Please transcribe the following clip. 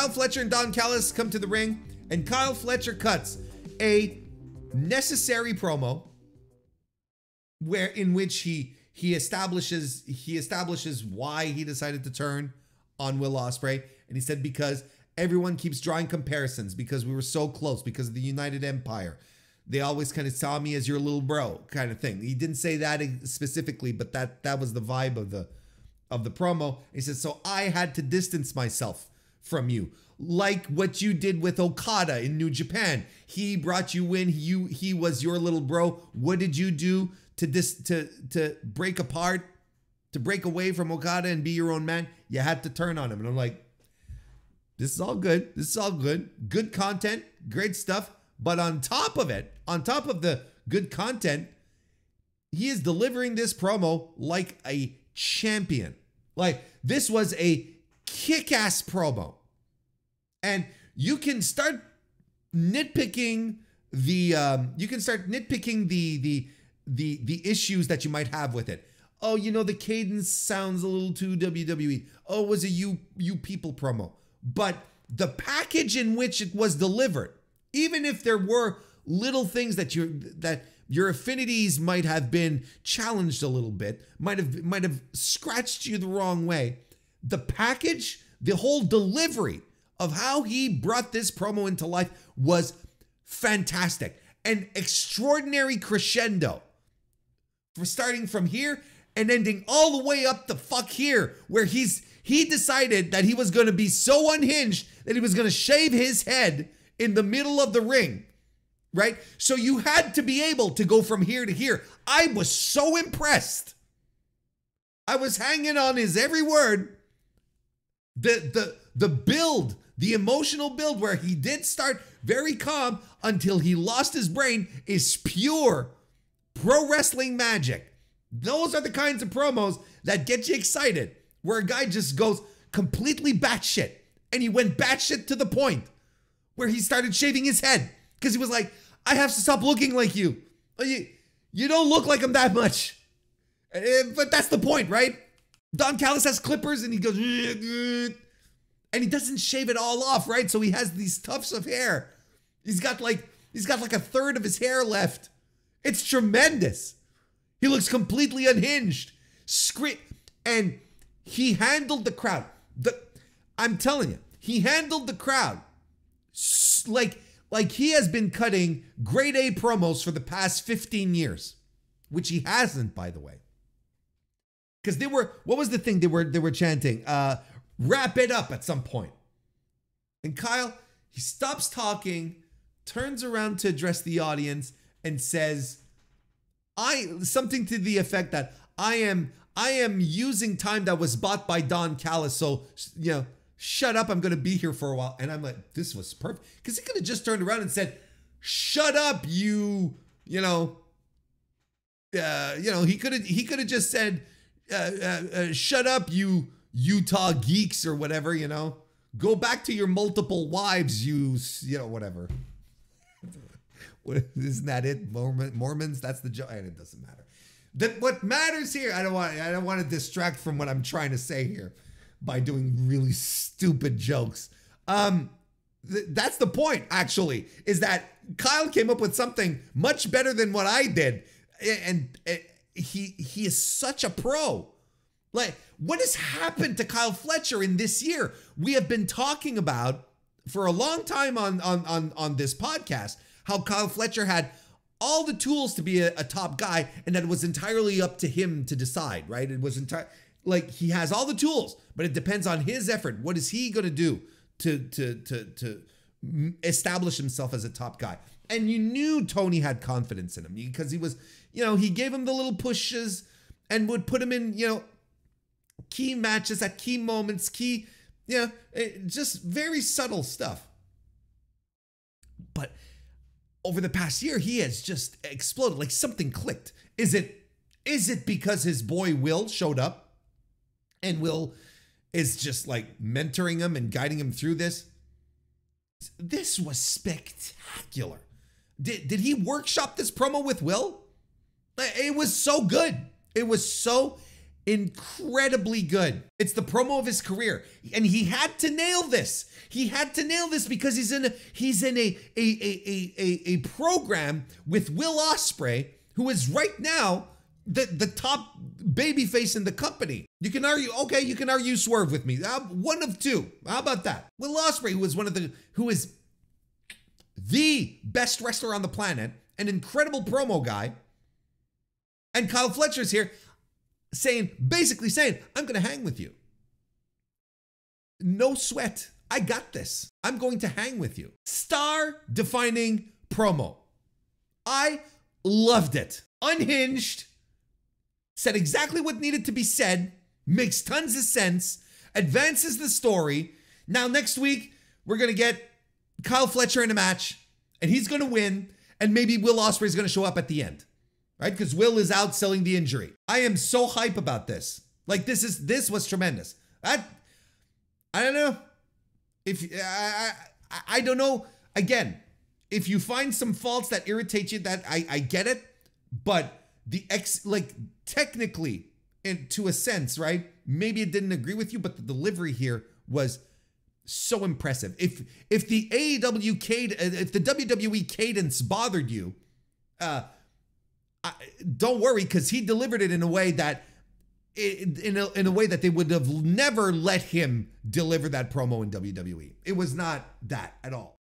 Kyle Fletcher and Don Callis come to the ring, and Kyle Fletcher cuts a necessary promo where in which he he establishes he establishes why he decided to turn on Will Ospreay, and he said because everyone keeps drawing comparisons because we were so close because of the United Empire. They always kind of saw me as your little bro kind of thing. He didn't say that specifically, but that that was the vibe of the of the promo. He said, "So I had to distance myself from you, like what you did with Okada in New Japan. He brought you in. You he was your little bro. What did you do to this to to break apart, to break away from Okada and be your own man? You had to turn on him." And I'm like, "This is all good. This is all good. Good content, great stuff." But on top of it, on top of the good content, he is delivering this promo like a champion. Like this was a kick-ass promo. And you can start nitpicking the um, you can start nitpicking the the the the issues that you might have with it. Oh, you know the cadence sounds a little too WWE. Oh, it was a you you people promo. But the package in which it was delivered even if there were little things that you that your affinities might have been challenged a little bit, might have might have scratched you the wrong way. The package, the whole delivery of how he brought this promo into life was fantastic. An extraordinary crescendo. For starting from here and ending all the way up the fuck here, where he's he decided that he was gonna be so unhinged that he was gonna shave his head in the middle of the ring, right? So you had to be able to go from here to here. I was so impressed. I was hanging on his every word. The the the build, the emotional build where he did start very calm until he lost his brain is pure pro wrestling magic. Those are the kinds of promos that get you excited, where a guy just goes completely batshit and he went batshit to the point where he started shaving his head because he was like, I have to stop looking like you. You, you don't look like him that much. Eh, but that's the point, right? Don Callis has clippers and he goes, and he doesn't shave it all off, right? So he has these tufts of hair. He's got like, he's got like a third of his hair left. It's tremendous. He looks completely unhinged. Scream. And he handled the crowd. The, I'm telling you, he handled the crowd like like he has been cutting grade A promos for the past 15 years, which he hasn't, by the way. Because they were, what was the thing they were they were chanting? Uh, wrap it up at some point. And Kyle, he stops talking, turns around to address the audience, and says, I something to the effect that I am I am using time that was bought by Don Callis. So, you know, shut up, I'm going to be here for a while. And I'm like, this was perfect. Because he could have just turned around and said, shut up, you, you know, uh, you know, he could have, he could have just said, uh, uh, uh, shut up, you Utah geeks or whatever, you know, go back to your multiple wives, you, you know, whatever. Isn't that it? Mormon, Mormons, that's the joke. And it doesn't matter. That what matters here, I don't want, I don't want to distract from what I'm trying to say here by doing really stupid jokes. Um, th- that's the point, actually, is that Kyle came up with something much better than what I did, and he he is such a pro. Like, what has happened to Kyle Fletcher in this year? We have been talking about for a long time on on on on this podcast how Kyle Fletcher had all the tools to be a, a, top guy and that was entirely up to him to decide right it was entire like he has all the tools, but it depends on his effort. What is he going to do to to to to establish himself as a top guy? And you knew Tony had confidence in him because he was, you know, he gave him the little pushes and would put him in, you know, key matches at key moments, key, you know, eh, just very subtle stuff. But over the past year, he has just exploded. Like something clicked. Is it is it because his boy Will showed up? and Will is just like mentoring him and guiding him through this. This was spectacular. Did, did he workshop this promo with Will? It was so good. It was so incredibly good. It's the promo of his career, and he had to nail this. He had to nail this because he's in a he's in a a a a, a, a program with Will Ospreay, who is right now the the top babyface in the company. You can argue, okay, you can argue Swerve with me. Uh, one of two. How about that? Will Ospreay, who was one of the who is the best wrestler on the planet, an incredible promo guy, and Kyle Fletcher's here saying, basically saying, I'm going to hang with you. No sweat. I got this. I'm going to hang with you. Star defining promo. I loved it. Unhinged, said exactly what needed to be said, makes tons of sense, advances the story. Now, next week, we're going to get Kyle Fletcher in a match, and he's going to win, and maybe Will Ospreay is going to show up at the end right? Because Will is out selling the injury. I am so hype about this. Like this is this was tremendous. I I don't know if I I, I don't know. Again, if you find some faults that irritate you, that I I get it, but the ex like technically and to a sense, right? Maybe it didn't agree with you, but the delivery here was so impressive. If if the AEW if the WWE cadence bothered you, uh, I, don't worry because he delivered it in a way that in a, in a way that they would have never let him deliver that promo in WWE. It was not that at all.